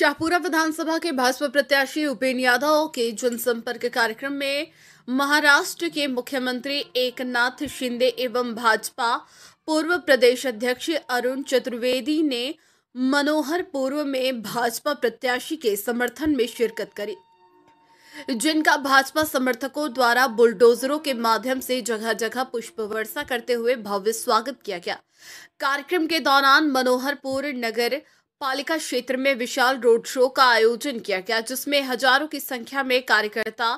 शाहपुरा विधानसभा के भाजपा प्रत्याशी उपेन्द्र यादव के जनसंपर्क कार्यक्रम में महाराष्ट्र के मुख्यमंत्री एकनाथ शिंदे एवं भाजपा पूर्व प्रदेश अध्यक्ष अरुण चतुर्वेदी ने मनोहरपुर में भाजपा प्रत्याशी के समर्थन में शिरकत करी। जिनका भाजपा समर्थकों द्वारा बुलडोजरों के माध्यम से जगह जगह पुष्प वर्षा करते हुए भव्य स्वागत किया गया। कार्यक्रम के दौरान मनोहरपुर नगर पालिका क्षेत्र में विशाल रोड शो का आयोजन किया गया, जिसमें हज़ारों की संख्या में कार्यकर्ता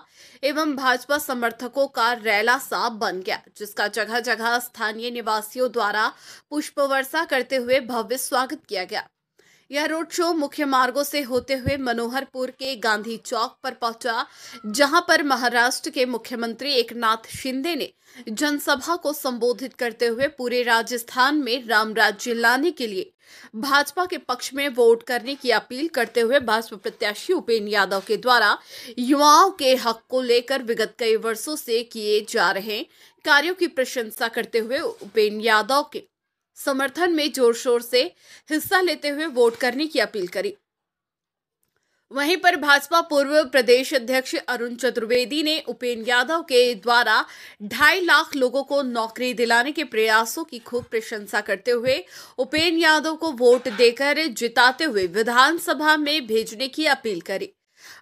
एवं भाजपा समर्थकों का रैला सा बन गया, जिसका जगह जगह स्थानीय निवासियों द्वारा पुष्प वर्षा करते हुए भव्य स्वागत किया गया। यह रोड शो मुख्य मार्गों से होते हुए मनोहरपुर के गांधी चौक पर पहुँचा, जहाँ पर महाराष्ट्र के मुख्यमंत्री एकनाथ शिंदे ने जनसभा को संबोधित करते हुए पूरे राजस्थान में राम राज्य लाने के लिए भाजपा के पक्ष में वोट करने की अपील करते हुए भाजपा प्रत्याशी उपेन्द्र यादव के द्वारा युवाओं के हक को लेकर विगत कई वर्षों से किए जा रहे कार्यों की प्रशंसा करते हुए उपेन्द्र यादव के समर्थन में ज़ोर शोर से हिस्सा लेते हुए वोट करने की अपील करी। वहीं पर भाजपा पूर्व प्रदेश अध्यक्ष अरुण चतुर्वेदी ने उपेन्द्र यादव के द्वारा ढाई लाख लोगों को नौकरी दिलाने के प्रयासों की खूब प्रशंसा करते हुए उपेन्द्र यादव को वोट देकर जिताते हुए विधानसभा में भेजने की अपील करी।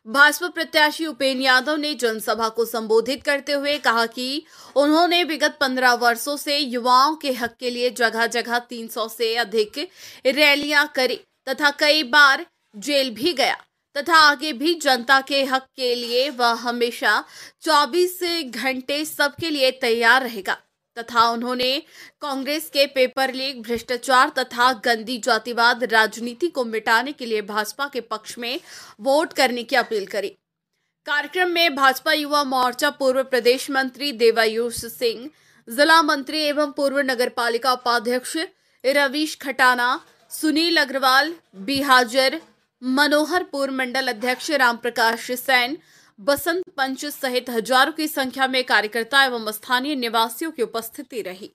भाजपा प्रत्याशी उपेन्द्र यादव ने जनसभा को संबोधित करते हुए कहा कि उन्होंने विगत पंद्रह वर्षों से युवाओं के हक के लिए जगह जगह 300 से अधिक रैलियाँ करी तथा कई बार जेल भी गया तथा आगे भी जनता के हक के लिए वह हमेशा 24 घंटे सबके लिए तैयार रहेगा। तथा उन्होंने कांग्रेस के पेपर लीक, भ्रष्टाचार तथा गंदी जातिवाद राजनीति को मिटाने के लिए भाजपा के पक्ष में वोट करने की अपील करी। कार्यक्रम में भाजपा युवा मोर्चा पूर्व प्रदेश मंत्री देवायुष सिंह, जिला मंत्री एवं पूर्व नगर पालिका उपाध्यक्ष रवीश खटाना, सुनील अग्रवाल, बिहाजर, मनोहरपुर मंडल अध्यक्ष रामप्रकाश सैन बसंत पंच सहित हज़ारों की संख्या में कार्यकर्ता एवं स्थानीय निवासियों की उपस्थिति रही।